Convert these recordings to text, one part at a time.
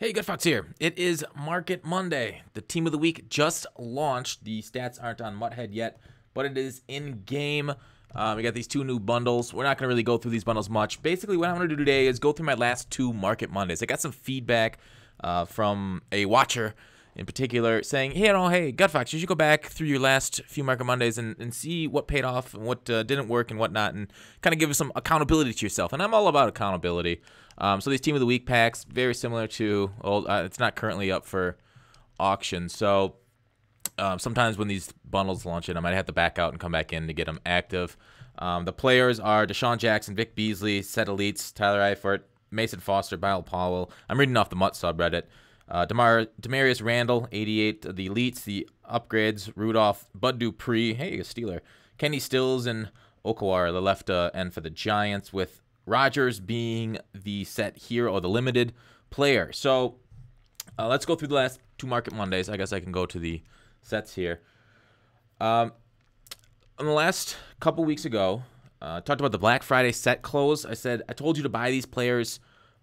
Hey, GutFoxx here. It is Market Monday. The team of the week just launched. The stats aren't on Muthead yet, but it is in game. Um, we got these two new bundles. We're not going to really go through these bundles much. Basically, what I'm going to do today is go through my last two Market Mondays. I got some feedback uh, from a watcher in particular saying, hey, no, hey, GutFoxx, you should go back through your last few Market Mondays and, and see what paid off and what uh, didn't work and whatnot and kind of give some accountability to yourself. And I'm all about accountability. Um, so these Team of the Week packs, very similar to old, uh, it's not currently up for auction. So um, sometimes when these bundles launch in, I might have to back out and come back in to get them active. Um, the players are DeSean Jackson, Vic Beasley, Set Elites, Tyler Eifert, Mason Foster, Bilal Powell. I'm reading off the MUT subreddit. Uh, Demar, Damarious Randall, 88. The elites, the upgrades, Rudolph, Bud Dupree, hey, a Steeler. Kenny Stills and Okwara, the left uh, end for the Giants, with Rogers being the set here or the limited player. So uh, let's go through the last two Market Mondays. I guess I can go to the sets here. Um, on the last couple weeks ago, uh, talked about the Black Friday set close. I said I told you to buy these players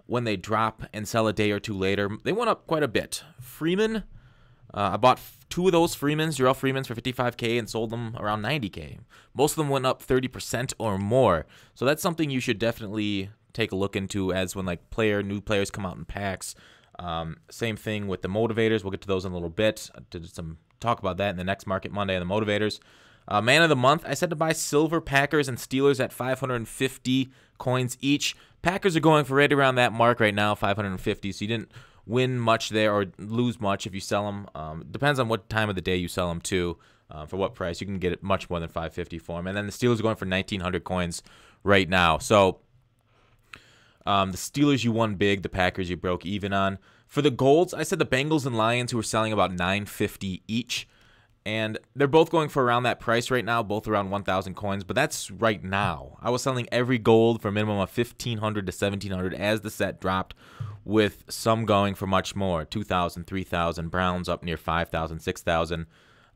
when they drop and sell a day or two later. They went up quite a bit. Freeman, uh, I bought two of those Freemans, Jerrell Freemans, for 55K and sold them around 90K. Most of them went up 30% or more. So that's something you should definitely take a look into as when like player new players come out in packs. Um, same thing with the motivators. We'll get to those in a little bit. I did some talk about that in the next Market Monday and the motivators. Uh, man of the month, I said to buy silver Packers and Steelers at 550 coins each. Packers are going for right around that mark right now, 550. So you didn't win much there or lose much if you sell them. Um, depends on what time of the day you sell them to. Uh, for what price you can get it much more than 550 for them. And then the Steelers are going for 1900 coins right now. So um, the Steelers you won big, the Packers you broke even on. For the golds, I said the Bengals and Lions who were selling about 950 each and they're both going for around that price right now, both around 1,000 coins. But that's right now. I was selling every gold for minimum of 1,500 to 1,700 as the set dropped, with some going for much more 2,000, 3,000. Browns up near 5,000, 6,000.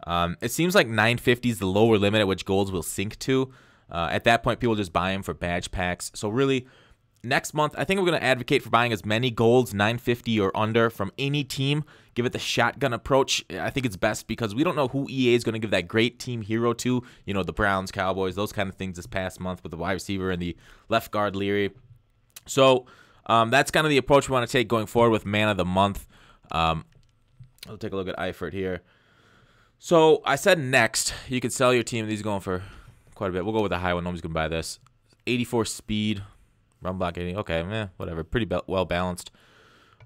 Um, it seems like 950 is the lower limit at which golds will sink to. Uh, at that point, people just buy them for badge packs. So really, next month, I think we're going to advocate for buying as many golds, 950 or under, from any team. Give it the shotgun approach. I think it's best because we don't know who EA is going to give that great team hero to. You know, the Browns, Cowboys, those kind of things this past month with the wide receiver and the left guard Leary. So um, that's kind of the approach we want to take going forward with Man of the Month. Um, I'll take a look at Eifert here. So I said next, you could sell your team. These going for quite a bit. We'll go with the high one. Nobody's going to buy this. 84 speed, Run block 80. Okay, eh, whatever. Pretty well balanced.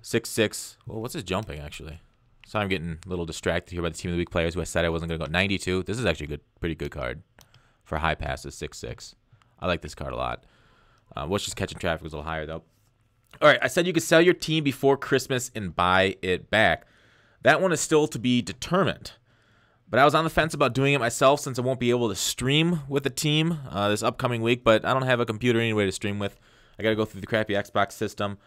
Six six. Well, what's his jumping actually? So I'm getting a little distracted here by the team of the week players who I said I wasn't going to go. 92. This is actually a good, pretty good card for high passes. Six six. I like this card a lot. Uh, what's just catching traffic was a little higher though. All right, I said you could sell your team before Christmas and buy it back. That one is still to be determined. But I was on the fence about doing it myself since I won't be able to stream with the team uh, this upcoming week. But I don't have a computer anyway to stream with. I got to go through the crappy Xbox system.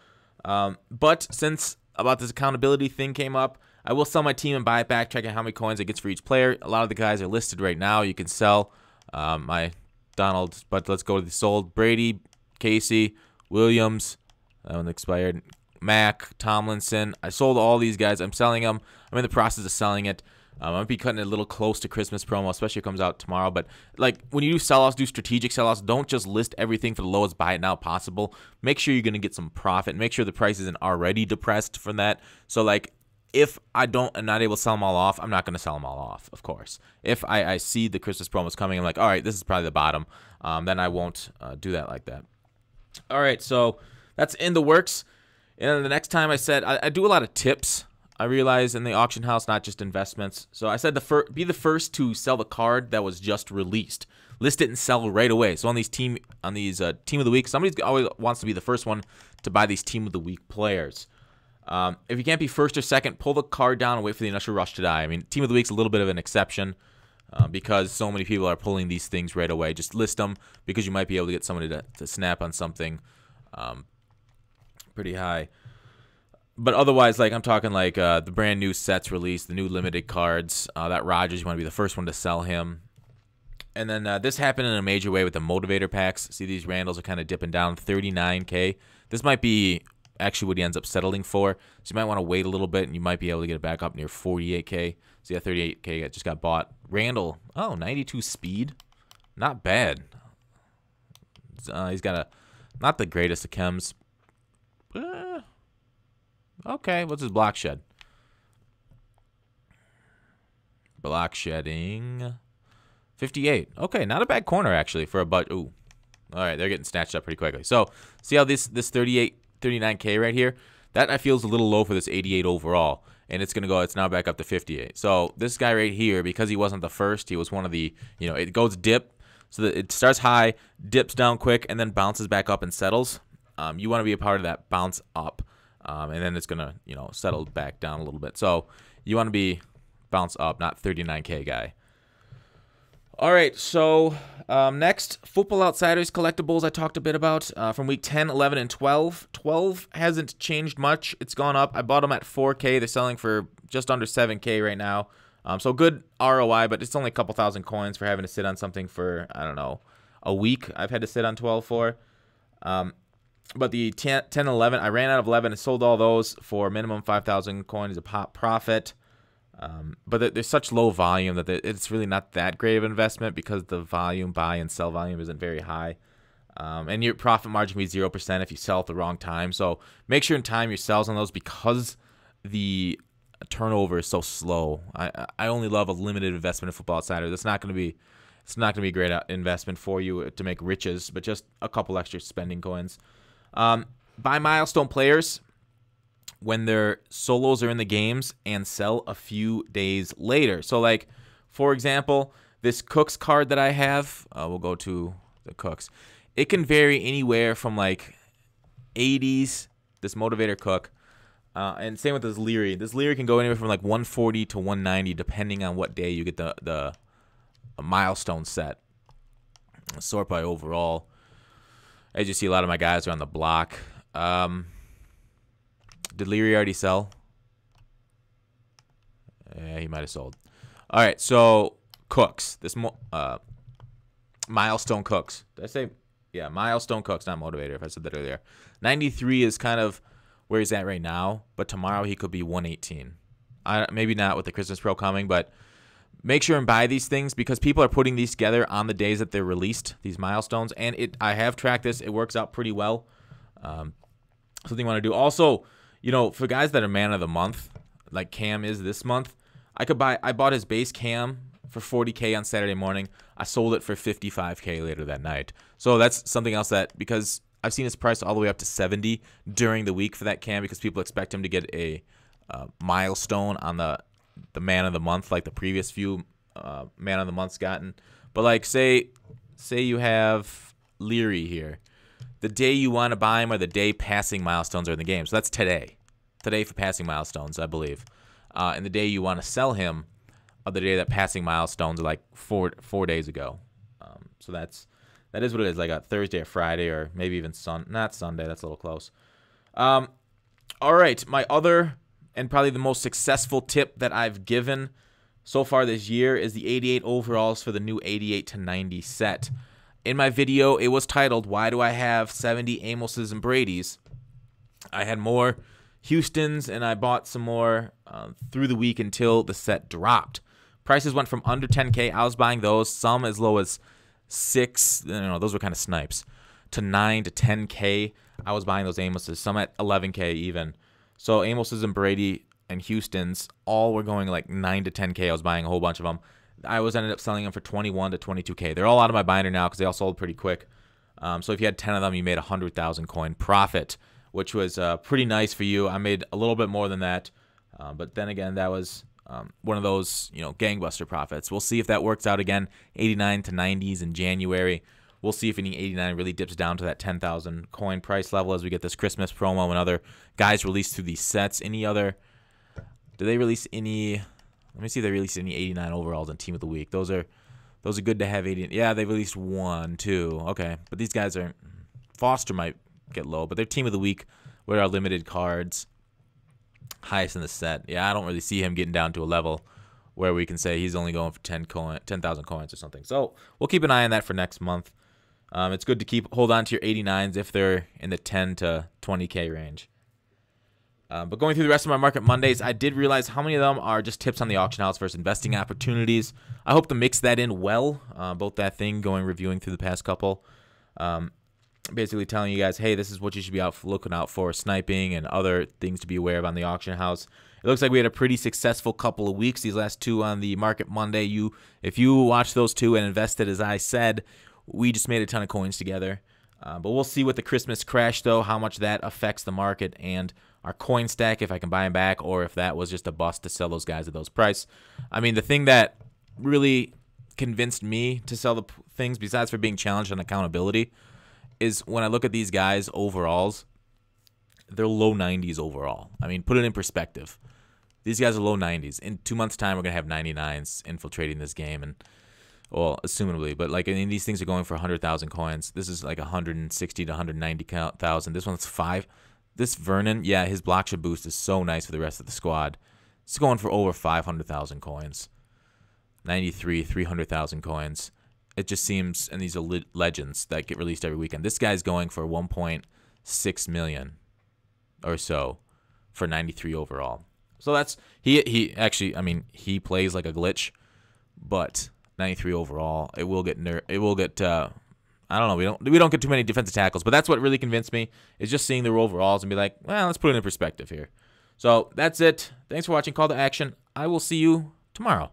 Um, but since about this accountability thing came up, I will sell my team and buy it back, checking how many coins it gets for each player. A lot of the guys are listed right now. You can sell um, my Donald, but let's go to the sold. Brady, Casey, Williams, that one expired. Mac, Tomlinson. I sold all these guys. I'm selling them. I'm in the process of selling it. Um, I might be cutting it a little close to Christmas promo, especially if it comes out tomorrow. But like when you do sellouts, do strategic sellouts. Don't just list everything for the lowest buy it now possible. Make sure you're gonna get some profit. Make sure the price isn't already depressed from that. So like if I don't I'm not able to sell them all off, I'm not going to sell them all off, of course. If I, I see the Christmas promos coming, I'm like, all right, this is probably the bottom. Um, then I won't uh, do that like that. All right, so that's in the works. And the next time I said I, I do a lot of tips I realize in the auction house, not just investments. So I said the fir- be the first to sell the card that was just released. List it and sell right away. So on these team on these uh, team of the week, somebody always wants to be the first one to buy these team of the week players. Um, if you can't be first or second, pull the card down and wait for the initial rush to die. I mean, team of the week's a little bit of an exception uh, because so many people are pulling these things right away. Just list them because you might be able to get somebody to, to snap on something um, pretty high but otherwise, like I'm talking like uh, the brand new sets released, the new limited cards. Uh, that Rogers, you want to be the first one to sell him. And then uh, this happened in a major way with the motivator packs. See, these Randalls are kind of dipping down 39k. This might be actually what he ends up settling for. So you might want to wait a little bit, and you might be able to get it back up near 48k. So yeah, 38k just got bought. Randall, oh, 92 speed, not bad. Uh, he's got a not the greatest of chems. Okay, what's his block shed? Block shedding. 58. Okay, not a bad corner actually for a but. Ooh. All right, they're getting snatched up pretty quickly. So, see how this this 38 39k right here? That I feel is a little low for this 88 overall. And it's going to go, it's now back up to 58. So, this guy right here, because he wasn't the first, he was one of the, you know, it goes dip. So that it starts high, dips down quick, and then bounces back up and settles. Um, you want to be a part of that bounce up. Um, and then it's going to, you know, settle back down a little bit. So, you want to be bounce up, not 39k guy. All right, so um, next, Football Outsiders collectibles I talked a bit about uh, from week 10, 11, and 12. 12 hasn't changed much. It's gone up. I bought them at 4K. They're selling for just under 7K right now. Um, so good ROI, but it's only a couple thousand coins for having to sit on something for, I don't know, a week I've had to sit on 12 for. Um, but the 10, 10 11, I ran out of 11 and sold all those for minimum 5,000 coins a pop profit. Um, but there's such low volume that it's really not that great of an investment because the volume buy and sell volume isn't very high. Um, and your profit margin can be 0% if you sell at the wrong time. So make sure in time your sells on those because the turnover is so slow. I, I only love a limited investment in Football Outsider. That's not going to be it's not going to be a great uh, investment for you to make riches, but just a couple extra spending coins. Um, buy milestone players when their solos are in the games and sell a few days later. So, like, for example, this Cooks card that I have, uh, we'll go to the Cooks. It can vary anywhere from like 80s, this Motivator Cook, uh, and same with this Leary. This Leary can go anywhere from like 140 to 190, depending on what day you get the the milestone set. Sort by overall. As you see, a lot of my guys are on the block. Um, did Leary already sell? Yeah, he might have sold. All right, so Cooks. This uh, milestone Cooks. Did I say? Yeah, milestone Cooks, not motivator. If I said that earlier, 93 is kind of where he's at right now. But tomorrow he could be 118. I maybe not with the Christmas Pro coming, but make sure and buy these things because people are putting these together on the days that they're released. These milestones, and it I have tracked this. It works out pretty well. Um, something you want to do. Also, you know, for guys that are man of the month, like Cam is this month, I could buy. I bought his base Cam for 40k on Saturday morning. I sold it for 55k later that night. So that's something else that because I've seen his price all the way up to 70 during the week for that Cam because people expect him to get a uh, milestone on the the man of the month like the previous few uh, man of the months gotten. But like say say you have Leary here the day you want to buy him or the day passing milestones are in the game. So that's today. Today for passing milestones, I believe. Uh, and the day you want to sell him are the day that passing milestones are like four four days ago. Um, so that's that is what it is, like a Thursday or Friday or maybe even Sun not Sunday, that's a little close. Um, all right, my other and probably the most successful tip that I've given so far this year is the 88 overalls for the new 88 to 90 set in my video, it was titled, Why Do I Have 70 Amoses and Brady's? I had more Houston's and I bought some more uh, through the week until the set dropped. Prices went from under 10K. I was buying those, some as low as six, you know, those were kind of snipes, to 9 to 10K. I was buying those Amoses, some at 11K even. So Amoses and Brady and Houston's all were going like 9 to 10K. I was buying a whole bunch of them. I was ended up selling them for 21 to 22k. They're all out of my binder now because they all sold pretty quick. Um, so if you had 10 of them, you made a hundred thousand coin profit, which was uh, pretty nice for you. I made a little bit more than that, uh, but then again, that was um, one of those you know gangbuster profits. We'll see if that works out again. 89 to 90s in January. We'll see if any 89 really dips down to that 10,000 coin price level as we get this Christmas promo and other guys released through these sets. Any other? Do they release any? Let me see if they released any 89 overalls on Team of the Week. Those are those are good to have. 80. Yeah, they released one, two. Okay, but these guys are Foster might get low, but they're Team of the Week. Where are limited cards? Highest in the set. Yeah, I don't really see him getting down to a level where we can say he's only going for 10 coin, 10,000 coins or something. So we'll keep an eye on that for next month. Um, it's good to keep hold on to your 89s if they're in the 10 to 20k range. Uh, but going through the rest of my market Mondays, I did realize how many of them are just tips on the auction house versus investing opportunities. I hope to mix that in well, uh, both that thing going reviewing through the past couple. Um, basically telling you guys, hey, this is what you should be out looking out for, sniping and other things to be aware of on the auction house. It looks like we had a pretty successful couple of weeks. These last two on the market Monday, you if you watched those two and invested as I said, we just made a ton of coins together. Uh, but we'll see with the Christmas crash though how much that affects the market and our coin stack if I can buy them back or if that was just a bust to sell those guys at those price. I mean, the thing that really convinced me to sell the things besides for being challenged on accountability is when I look at these guys overalls, they're low 90s overall. I mean, put it in perspective. These guys are low 90s. In two months' time, we're gonna have 99s infiltrating this game, and well, assumably, but like I mean, these things are going for 100,000 coins. This is like 160 to 190,000. This one's five. This Vernon, yeah, his block shed boost is so nice for the rest of the squad. It's going for over 500,000 coins. 93, 300,000 coins. It just seems, and these are le- legends that get released every weekend. This guy's going for 1.6 million or so for 93 overall. So that's he he actually I mean he plays like a glitch, but 93 overall it will get ner- it will get uh, I don't know. We don't we don't get too many defensive tackles, but that's what really convinced me is just seeing the overalls and be like, well, let's put it in perspective here. So that's it. Thanks for watching. Call to action. I will see you tomorrow.